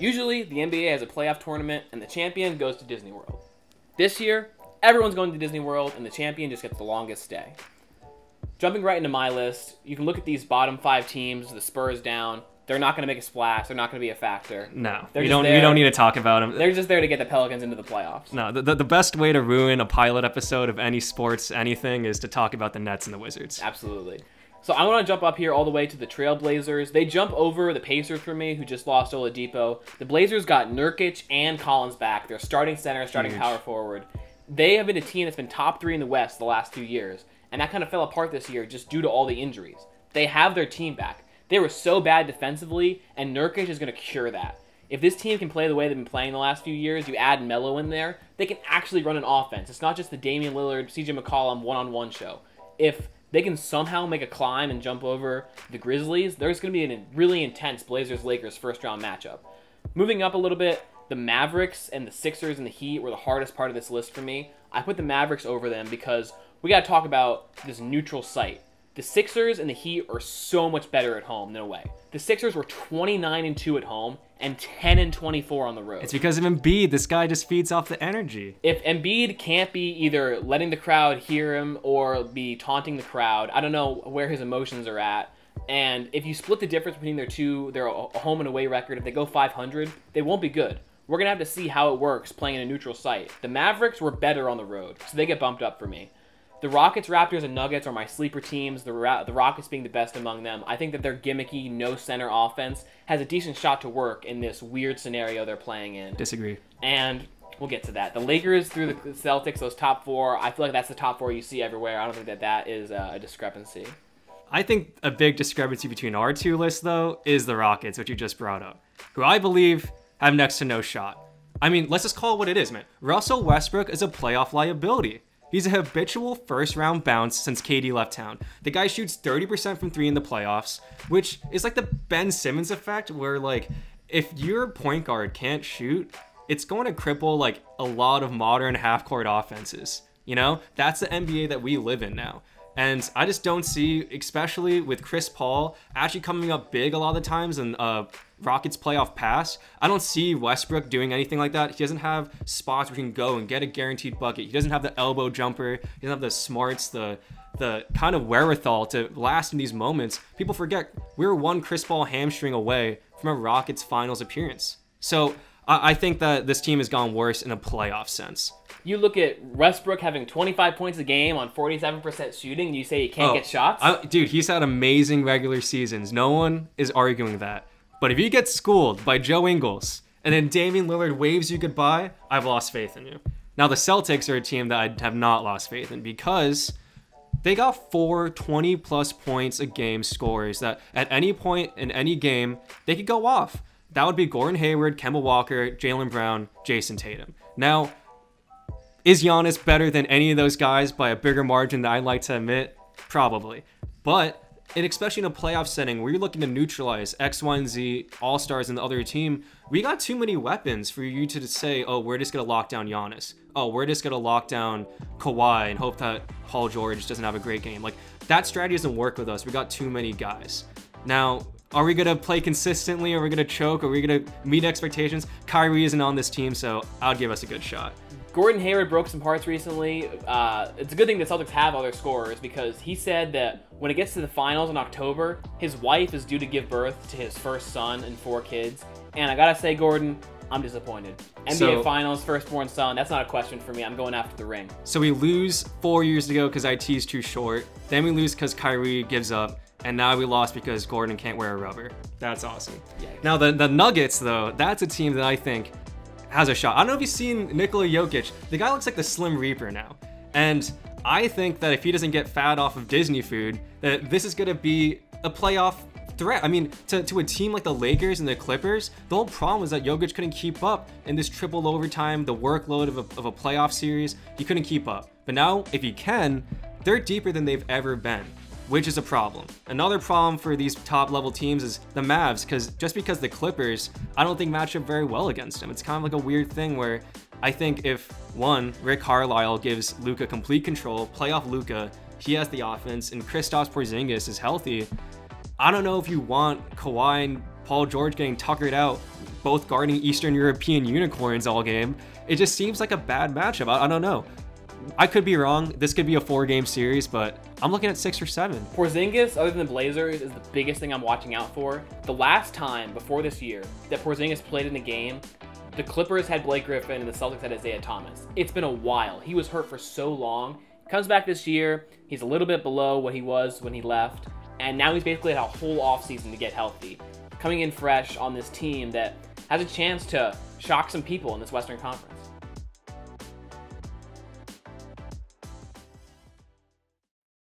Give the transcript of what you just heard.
Usually, the NBA has a playoff tournament and the champion goes to Disney World. This year, everyone's going to Disney World and the champion just gets the longest stay. Jumping right into my list, you can look at these bottom five teams, the Spurs down. They're not going to make a splash. They're not going to be a factor. No, They're we just don't. We don't need to talk about them. They're just there to get the Pelicans into the playoffs. No, the, the, the best way to ruin a pilot episode of any sports anything is to talk about the Nets and the Wizards. Absolutely. So I want to jump up here all the way to the Trailblazers. They jump over the Pacers for me, who just lost Oladipo. The Blazers got Nurkic and Collins back. They're starting center, starting Huge. power forward. They have been a team that's been top three in the West the last two years, and that kind of fell apart this year just due to all the injuries. They have their team back. They were so bad defensively, and Nurkic is going to cure that. If this team can play the way they've been playing the last few years, you add Melo in there, they can actually run an offense. It's not just the Damian Lillard, CJ McCollum one-on-one show. If they can somehow make a climb and jump over the Grizzlies, there's going to be a really intense Blazers Lakers first round matchup. Moving up a little bit, the Mavericks and the Sixers and the Heat were the hardest part of this list for me. I put the Mavericks over them because we got to talk about this neutral site. The Sixers and the Heat are so much better at home than away. The Sixers were 29 and 2 at home and 10 and 24 on the road. It's because of Embiid. This guy just feeds off the energy. if Embiid can't be either letting the crowd hear him or be taunting the crowd, I don't know where his emotions are at. And if you split the difference between their two, their home and away record, if they go 500, they won't be good. We're gonna have to see how it works playing in a neutral site. The Mavericks were better on the road, so they get bumped up for me. The Rockets, Raptors, and Nuggets are my sleeper teams. The, Ra- the Rockets being the best among them. I think that their gimmicky no center offense has a decent shot to work in this weird scenario they're playing in Disagree. and we'll get to that. The Lakers through the Celtics, those top four. I feel like that's the top four you see everywhere. I don't think that that is a discrepancy. I think a big discrepancy between our two lists, though, is the Rockets, which you just brought up, who I believe have next to no shot. I mean, let's just call it what it is, man. Russell Westbrook is a playoff liability. He's a habitual first round bounce since KD left town. The guy shoots 30% from three in the playoffs, which is like the Ben Simmons effect, where, like, if your point guard can't shoot, it's going to cripple, like, a lot of modern half court offenses. You know? That's the NBA that we live in now. And I just don't see, especially with Chris Paul actually coming up big a lot of the times and uh, Rockets playoff pass. I don't see Westbrook doing anything like that. He doesn't have spots where he can go and get a guaranteed bucket. He doesn't have the elbow jumper. He doesn't have the smarts, the the kind of wherewithal to last in these moments. People forget we were one Chris Paul hamstring away from a Rockets finals appearance. So I, I think that this team has gone worse in a playoff sense. You look at Westbrook having 25 points a game on 47% shooting, and you say he can't Oh, get shots. I- dude, he's had amazing regular seasons. No one is arguing that. But if you get schooled by Joe Ingles and then Damian Lillard waves you goodbye, I've lost faith in you. Now, the Celtics are a team that I have not lost faith in because they got four 20 plus points a game scores that at any point in any game, they could go off. That would be Gordon Hayward, Kemba Walker, Jaylen Brown, Jayson Tatum. Now, is Giannis better than any of those guys by a bigger margin that I'd like to admit? Probably. But, and especially in a playoff setting where you're looking to neutralize X, Y, and Z all stars in the other team, we got too many weapons for you to say, oh, we're just going to lock down Giannis. Oh, we're just going to lock down Kawhi and hope that Paul George doesn't have a great game. Like, that strategy doesn't work with us. We got too many guys. Now, are we going to play consistently? Are we going to choke? Are we going to meet expectations? Kyrie isn't on this team, so I'd give us a good shot. Gordon Hayward broke some hearts recently. Uh, it's a good thing the Celtics have other scorers because he said that when it gets to the finals in October, his wife is due to give birth to his first son and four kids. And I gotta say, Gordon, I'm disappointed. NBA So- Finals, firstborn son, that's not a question for me. I'm going after the ring. So we lose four years ago because IT's too short. Then we lose because Kyrie gives up. And now we lost because Gordon can't wear a rubber. That's awesome. Yikes. Now the, the Nuggets though, that's a team that I think has a shot. I don't know if you've seen Nikola Jokic. The guy looks like the Slim Reaper now. And I think that if he doesn't get fat off of Disney food, that this is gonna be a playoff threat. I mean, to, to a team like the Lakers and the Clippers, the whole problem is that Jokic couldn't keep up in this triple overtime, the workload of a, of a playoff series. He couldn't keep up. But now, if he can, they're deeper than they've ever been, which is a problem. Another problem for these top level teams is the Mavs, because just because the Clippers, I don't think match up very well against them. It's kind of like a weird thing where I think if one, Rick Carlisle gives Luka complete control, playoff Luka, he has the offense, and Kristaps Porzingis is healthy. I don't know if you want Kawhi and Paul George getting tuckered out, both guarding Eastern European unicorns all game. It just seems like a bad matchup. I, I don't know. I could be wrong. This could be a four game series, but I'm looking at six or seven. Porzingis, other than the Blazers, is the biggest thing I'm watching out for. The last time before this year that Porzingis played in a game, the Clippers had Blake Griffin and the Celtics had Isaiah Thomas. It's been a while. He was hurt for so long. Comes back this year. He's a little bit below what he was when he left. And now he's basically had a whole offseason to get healthy. Coming in fresh on this team that has a chance to shock some people in this Western Conference.